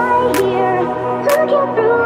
right here, looking through.